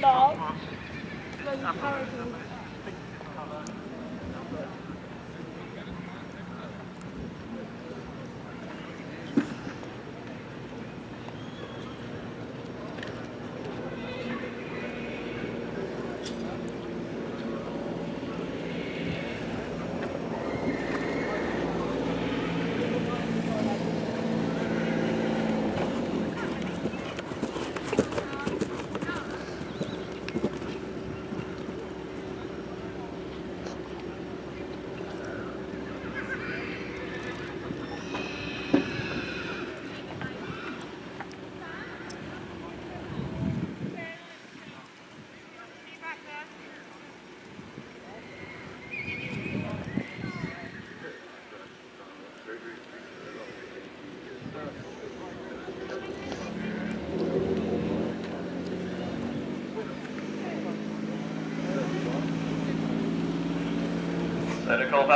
No. Let it go back.